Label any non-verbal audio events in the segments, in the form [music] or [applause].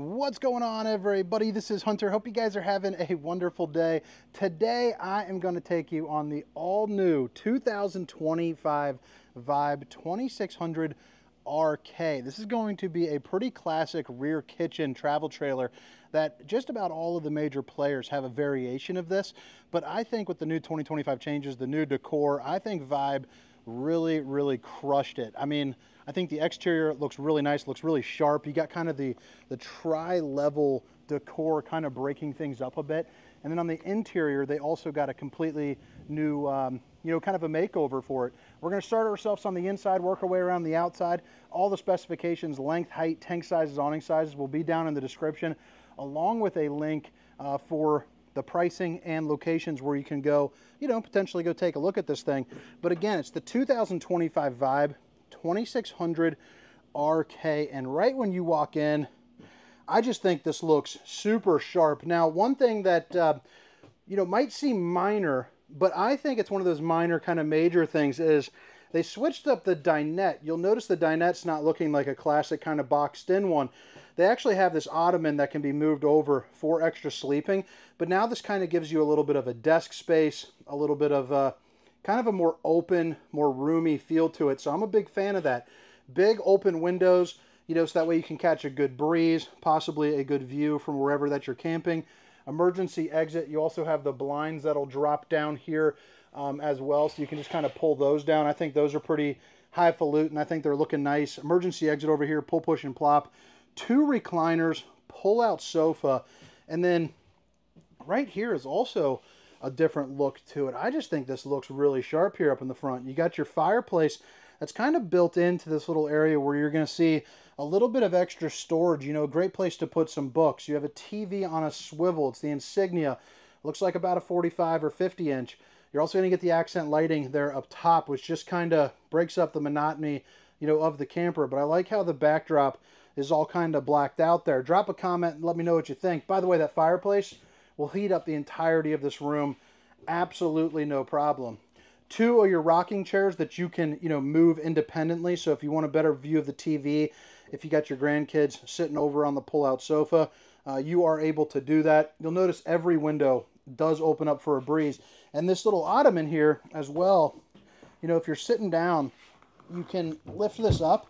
What's going on, everybody? This is Hunter. Hope you guys are having a wonderful day. Today, I am going to take you on the all new 2025 Vibe 2600 RK. This is going to be a pretty classic rear kitchen travel trailer that just about all of the major players have a variation of this. But I think with the new 2025 changes, the new decor, I think Vibe really, really crushed it. I mean, I think the exterior looks really nice, looks really sharp. You got kind of the, the tri-level decor kind of breaking things up a bit. And then on the interior, they also got a completely new, um, you know, kind of a makeover for it. We're going to start ourselves on the inside, work our way around the outside. All the specifications, length, height, tank sizes, awning sizes will be down in the description, along with a link uh, for the pricing and locations where you can go, you know, potentially go take a look at this thing. But again, it's the 2025 Vibe 2600 RK. And right when you walk in, I just think this looks super sharp. Now, one thing that, uh, you know, might seem minor, but I think it's one of those minor kind of major things is they switched up the dinette. You'll notice the dinette's not looking like a classic kind of boxed in one. They actually have this ottoman that can be moved over for extra sleeping, but now this kind of gives you a little bit of a desk space, a little bit of a, kind of a more open, more roomy feel to it. So I'm a big fan of that. Big open windows, you know, so that way you can catch a good breeze, possibly a good view from wherever that you're camping. Emergency exit, you also have the blinds that'll drop down here um, as well, so you can just kind of pull those down. I think those are pretty highfalutin. I think they're looking nice. Emergency exit over here, pull, push, and plop two recliners, pull-out sofa, and then right here is also a different look to it. I just think this looks really sharp here up in the front. You got your fireplace that's kind of built into this little area where you're going to see a little bit of extra storage. You know, a great place to put some books. You have a TV on a swivel. It's the Insignia. Looks like about a 45 or 50 inch. You're also going to get the accent lighting there up top, which just kind of breaks up the monotony, you know, of the camper. But I like how the backdrop is all kind of blacked out there. Drop a comment and let me know what you think. By the way, that fireplace will heat up the entirety of this room absolutely no problem. Two are your rocking chairs that you can, you know, move independently. So if you want a better view of the TV, if you got your grandkids sitting over on the pull-out sofa, uh, you are able to do that. You'll notice every window does open up for a breeze. And this little ottoman here as well, you know, if you're sitting down, you can lift this up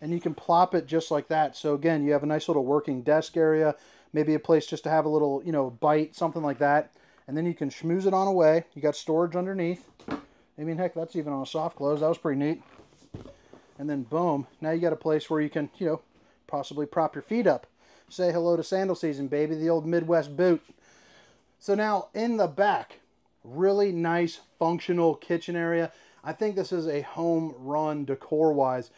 and you can plop it just like that. So again, you have a nice little working desk area, maybe a place just to have a little, you know, bite, something like that. And then you can schmooze it on away. You got storage underneath. I mean, heck, that's even on a soft close. That was pretty neat. And then boom, now you got a place where you can, you know, possibly prop your feet up. Say hello to sandal season, baby, the old Midwest boot. So now in the back, really nice functional kitchen area. I think this is a home run decor wise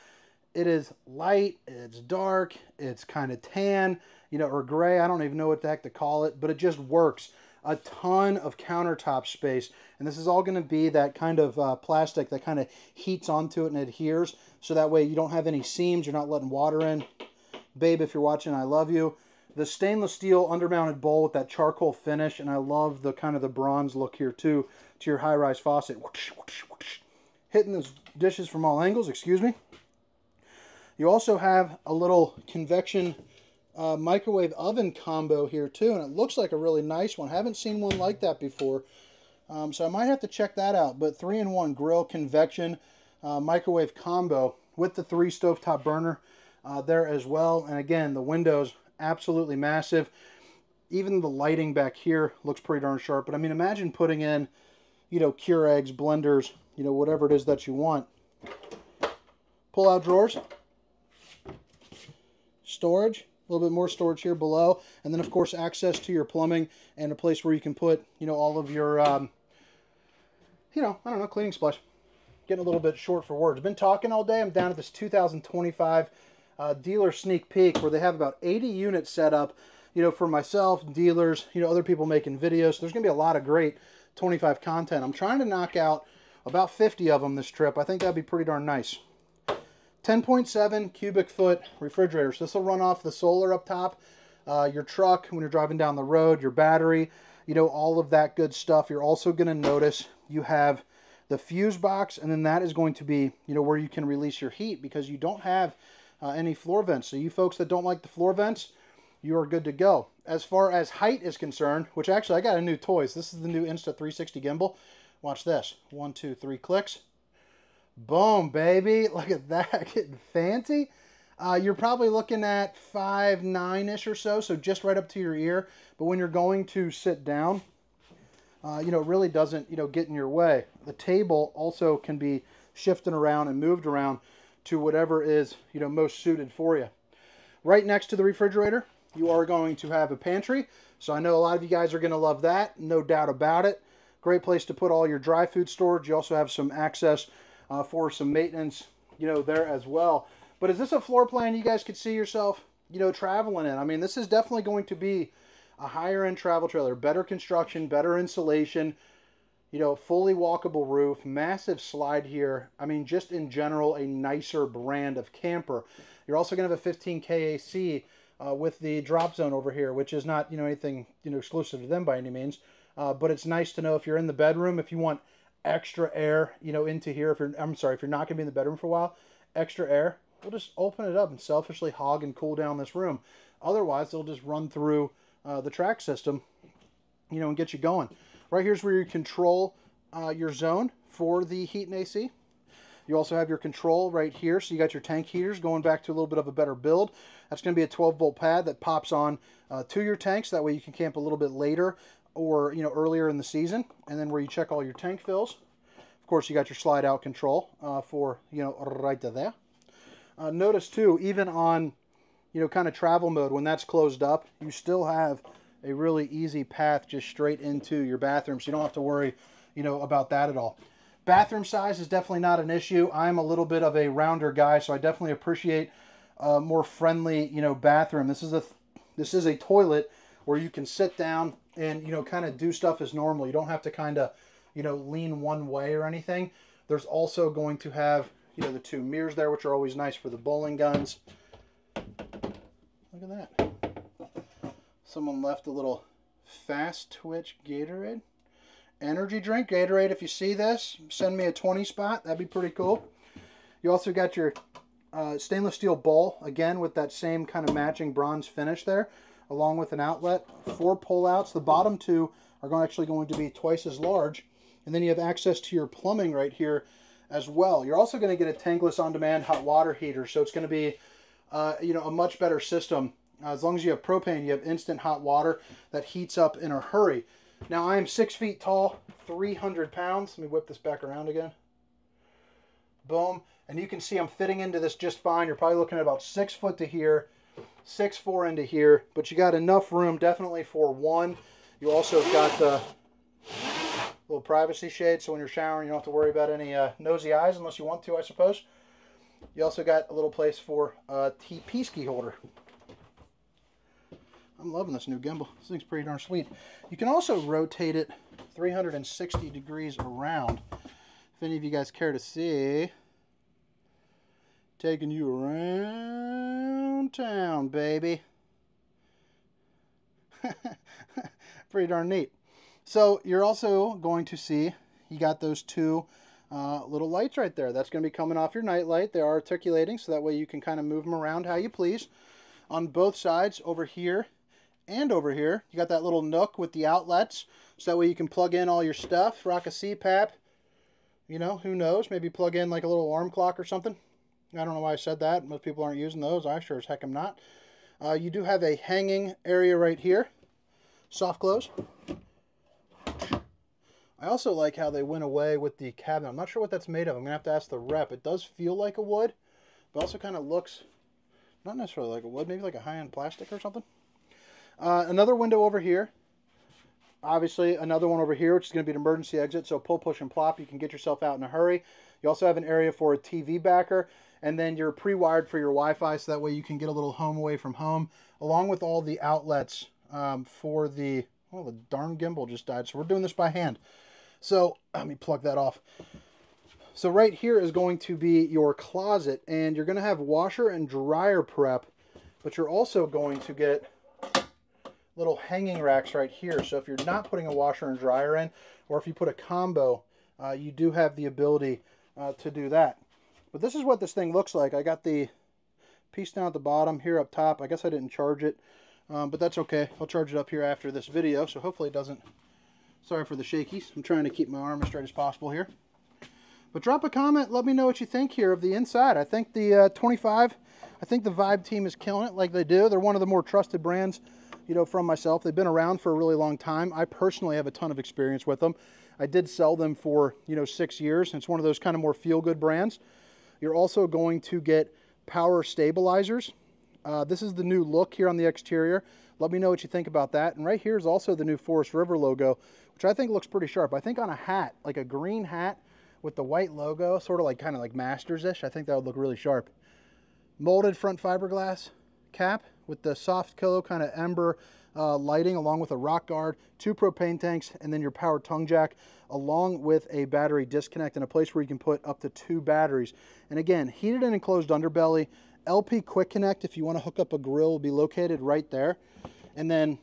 it is light, it's dark, it's kind of tan, you know, or gray. I don't even know what the heck to call it, but it just works. A ton of countertop space, and this is all going to be that kind of uh, plastic that kind of heats onto it and adheres, so that way you don't have any seams, you're not letting water in. Babe, if you're watching, I love you. The stainless steel undermounted bowl with that charcoal finish, and I love the kind of the bronze look here too, to your high-rise faucet. Hitting those dishes from all angles, excuse me. You also have a little convection uh, microwave oven combo here too, and it looks like a really nice one. haven't seen one like that before, um, so I might have to check that out. But three-in-one grill convection uh, microwave combo with the three stovetop burner uh, there as well. And again, the windows absolutely massive. Even the lighting back here looks pretty darn sharp. But I mean, imagine putting in, you know, Keurigs, blenders, you know, whatever it is that you want. Pull out drawers storage, a little bit more storage here below, and then of course access to your plumbing and a place where you can put, you know, all of your, um, you know, I don't know, cleaning splash. Getting a little bit short for words. Been talking all day. I'm down at this 2025 uh, dealer sneak peek where they have about 80 units set up, you know, for myself, dealers, you know, other people making videos. So there's going to be a lot of great 25 content. I'm trying to knock out about 50 of them this trip. I think that'd be pretty darn nice. 10.7 cubic foot refrigerator. So this will run off the solar up top, uh, your truck when you're driving down the road, your battery, you know, all of that good stuff. You're also going to notice you have the fuse box, and then that is going to be, you know, where you can release your heat because you don't have uh, any floor vents. So you folks that don't like the floor vents, you are good to go. As far as height is concerned, which actually I got a new toy. So this is the new Insta360 gimbal. Watch this. One, two, three clicks. Boom, baby. [laughs] Look at that. [laughs] Getting fancy. Uh, you're probably looking at five nine ish or so, so just right up to your ear. But when you're going to sit down, uh, you know, it really doesn't, you know, get in your way. The table also can be shifted around and moved around to whatever is, you know, most suited for you. Right next to the refrigerator, you are going to have a pantry. So I know a lot of you guys are going to love that, no doubt about it. Great place to put all your dry food storage. You also have some access uh, for some maintenance, you know, there as well. But is this a floor plan you guys could see yourself, you know, traveling in? I mean, this is definitely going to be a higher end travel trailer, better construction, better insulation, you know, fully walkable roof, massive slide here. I mean, just in general, a nicer brand of camper. You're also going to have a 15 KAC uh, with the drop zone over here, which is not, you know, anything, you know, exclusive to them by any means. Uh, but it's nice to know if you're in the bedroom, if you want extra air, you know, into here. If you're, I'm sorry, if you're not going to be in the bedroom for a while, extra air, we'll just open it up and selfishly hog and cool down this room. Otherwise, they'll just run through uh, the track system, you know, and get you going. Right here's where you control uh, your zone for the heat and AC. You also have your control right here. So you got your tank heaters going back to a little bit of a better build. That's going to be a 12 volt pad that pops on uh, to your tanks. That way you can camp a little bit later or, you know, earlier in the season. And then where you check all your tank fills. Of course, you got your slide out control uh, for, you know, right there. Uh, notice too, even on, you know, kind of travel mode, when that's closed up, you still have a really easy path just straight into your bathroom. So you don't have to worry, you know, about that at all. Bathroom size is definitely not an issue. I'm a little bit of a rounder guy, so I definitely appreciate a more friendly, you know, bathroom. This is a this is a toilet where you can sit down and you know kind of do stuff as normal. You don't have to kind of, you know, lean one way or anything. There's also going to have you know the two mirrors there, which are always nice for the bowling guns. Look at that. Someone left a little fast twitch Gatorade. Energy drink, Gatorade. If you see this, send me a 20 spot. That'd be pretty cool. You also got your uh, stainless steel bowl, again with that same kind of matching bronze finish there, along with an outlet. Four pullouts. The bottom two are actually going to be twice as large. And then you have access to your plumbing right here as well. You're also going to get a tankless on-demand hot water heater, so it's going to be uh, you know a much better system uh, as long as you have propane, you have instant hot water that heats up in a hurry. Now, I am six feet tall, 300 pounds. Let me whip this back around again. Boom. And you can see I'm fitting into this just fine. You're probably looking at about six foot to here, six four into here. But you got enough room definitely for one. You also got the little privacy shade, so when you're showering, you don't have to worry about any uh, nosy eyes unless you want to, I suppose. You also got a little place for a TP ski holder. I'm loving this new gimbal. This thing's pretty darn sweet. You can also rotate it 360 degrees around. If any of you guys care to see, taking you around town, baby. [laughs] pretty darn neat. So you're also going to see you got those two uh, little lights right there. That's going to be coming off your night light. They are articulating, so that way you can kind of move them around how you please. On both sides over here and over here, you got that little nook with the outlets. So that way you can plug in all your stuff, rock a CPAP. You know, who knows? Maybe plug in like a little alarm clock or something. I don't know why I said that. Most people aren't using those. I sure as heck am not. Uh, you do have a hanging area right here. Soft close. I also like how they went away with the cabinet. I'm not sure what that's made of. I'm going to have to ask the rep. It does feel like a wood, but also kind of looks not necessarily like a wood, maybe like a high-end plastic or something. Uh, another window over here. Obviously, another one over here, which is going to be an emergency exit. So pull, push, and plop. You can get yourself out in a hurry. You also have an area for a TV backer. And then you're pre-wired for your Wi-Fi, so that way you can get a little home away from home, along with all the outlets um, for the... Well, the darn gimbal just died, so we're doing this by hand. So [clears throat] let me plug that off. So right here is going to be your closet, and you're going to have washer and dryer prep, but you're also going to get little hanging racks right here. So if you're not putting a washer and dryer in, or if you put a combo, uh, you do have the ability uh, to do that. But this is what this thing looks like. I got the piece down at the bottom here up top. I guess I didn't charge it Um, but that's okay. I'll charge it up here after this video, so hopefully it doesn't... Sorry for the shakies. I'm trying to keep my arm as straight as possible here. But drop a comment. Let me know what you think here of the inside. I think the uh, 25, I think the Vibe team is killing it like they do. They're one of the more trusted brands, you know, from myself. They've been around for a really long time. I personally have a ton of experience with them. I did sell them for, you know, six years. It's one of those kind of more feel-good brands. You're also going to get power stabilizers. Uh, this is the new look here on the exterior. Let me know what you think about that. And right here is also the new Forest River logo, which I think looks pretty sharp. I think on a hat, like a green hat with the white logo, sort of like kind of like Masters-ish, I think that would look really sharp. Molded front fiberglass cap with the soft color kind of ember uh, lighting along with a rock guard, two propane tanks, and then your power tongue jack along with a battery disconnect and a place where you can put up to two batteries. And again, heated and enclosed underbelly, LP quick connect if you want to hook up a grill will be located right there. And then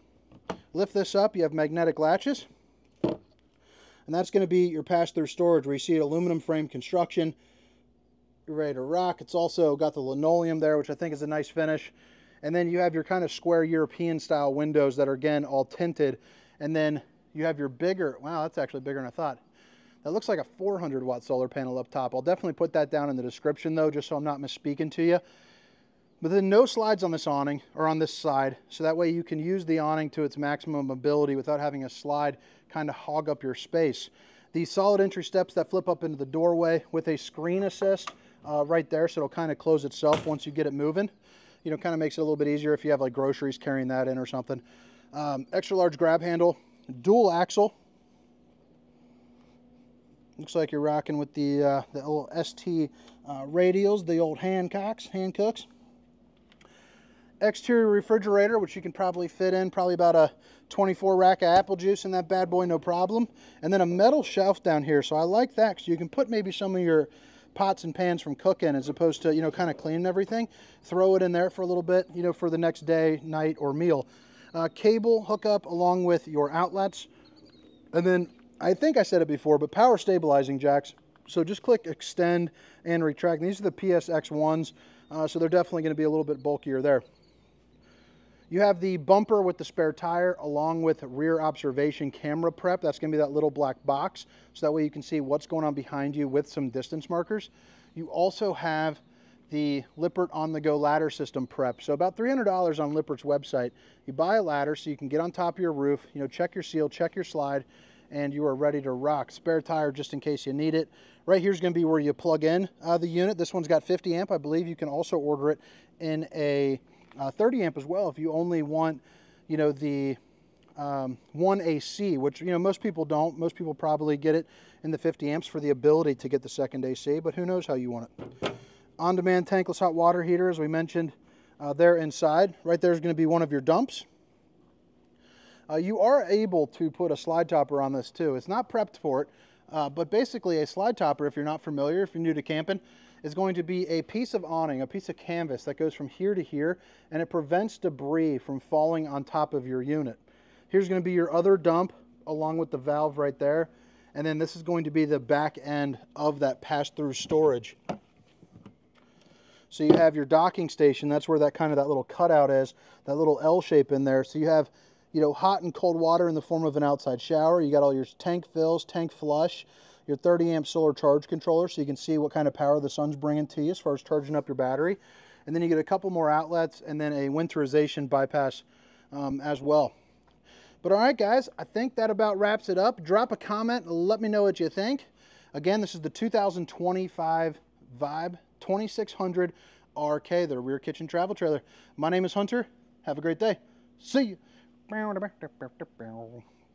lift this up, you have magnetic latches. And that's going to be your pass-through storage where you see aluminum frame construction. You're ready to rock. It's also got the linoleum there, which I think is a nice finish. And then you have your kind of square European style windows that are again all tinted. And then you have your bigger, wow, that's actually bigger than I thought. That looks like a 400 watt solar panel up top. I'll definitely put that down in the description though, just so I'm not misspeaking to you. But then no slides on this awning or on this side. So that way you can use the awning to its maximum ability without having a slide kind of hog up your space. These solid entry steps that flip up into the doorway with a screen assist uh, right there. So it'll kind of close itself once you get it moving you know, kind of makes it a little bit easier if you have like groceries carrying that in or something. Um, extra large grab handle, dual axle. Looks like you're rocking with the, uh, the old ST uh, radials, the old Hancocks, Hankooks. Exterior refrigerator, which you can probably fit in probably about a 24 rack of apple juice in that bad boy, no problem. And then a metal shelf down here. So I like that because you can put maybe some of your pots and pans from cooking as opposed to, you know, kind of cleaning everything. Throw it in there for a little bit, you know, for the next day, night, or meal. Uh, cable hookup along with your outlets. And then, I think I said it before, but power stabilizing jacks. So just click extend and retract. These are the PSX ones, uh, so they're definitely going to be a little bit bulkier there. You have the bumper with the spare tire along with rear observation camera prep. That's going to be that little black box. So that way you can see what's going on behind you with some distance markers. You also have the Lippert on-the-go ladder system prep. So about $300 on Lippert's website. You buy a ladder so you can get on top of your roof, you know, check your seal, check your slide, and you are ready to rock. Spare tire just in case you need it. Right here's going to be where you plug in uh, the unit. This one's got 50 amp. I believe you can also order it in a uh, 30 amp as well if you only want, you know, the um, 1 AC, which, you know, most people don't. Most people probably get it in the 50 amps for the ability to get the second AC, but who knows how you want it. On-demand tankless hot water heater, as we mentioned, uh, there inside. Right there is going to be one of your dumps. Uh, you are able to put a slide topper on this too. It's not prepped for it, uh, but basically a slide topper, if you're not familiar, if you're new to camping, is going to be a piece of awning, a piece of canvas that goes from here to here, and it prevents debris from falling on top of your unit. Here's going to be your other dump along with the valve right there. And then this is going to be the back end of that pass-through storage. So you have your docking station. That's where that kind of that little cutout is, that little L shape in there. So you have, you know, hot and cold water in the form of an outside shower. You got all your tank fills, tank flush your 30 amp solar charge controller so you can see what kind of power the sun's bringing to you as far as charging up your battery. And then you get a couple more outlets and then a winterization bypass um, as well. But all right, guys, I think that about wraps it up. Drop a comment. Let me know what you think. Again, this is the 2025 Vibe 2600 RK, the rear kitchen travel trailer. My name is Hunter. Have a great day. See you